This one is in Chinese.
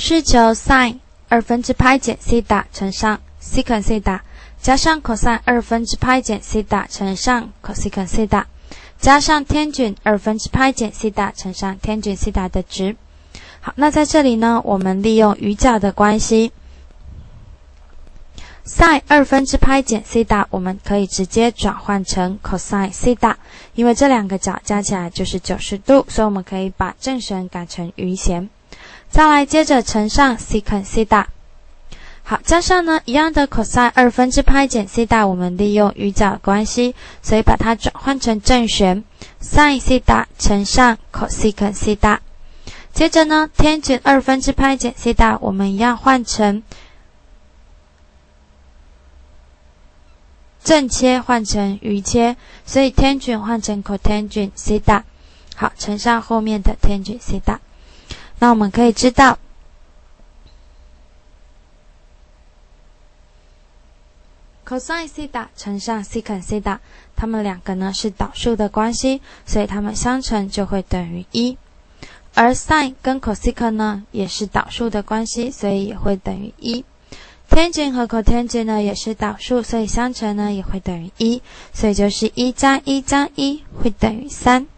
是求 sin 二分之派减西塔乘上 secant 西塔，加上 cos 二分之派减西塔乘上 cosecant 西塔，加上 tan 二分之派减西塔乘上 tan 西塔的值。好，那在这里呢，我们利用余角的关系，sin 二分之派减西塔，我们可以直接转换成 cos 西塔，因为这两个角加起来就是九十度，所以我们可以把正弦改成余弦。再来，接着乘上 secant 西塔，好，加上呢一样的 cos 二分之派减西塔，我们利用余角关系，所以把它转换成正弦，sin 西塔乘上 cosecant 西塔。接着呢 tangent 二分之派减西塔，我们一样换成正切换成余切，所以 tangent 换成 cotangent 西塔，好，乘上后面的 tangent 西塔。那我们可以知道，cosine 西塔乘上 secant 西塔，它们两个呢是导数的关系，所以它们相乘就会等于一。而 sin 跟 cosseca 呢也是导数的关系，所以也会等于一。tangent 和 cotangent 呢也是导数，所以相乘呢也会等于一，所以就是一加一加一会等于三。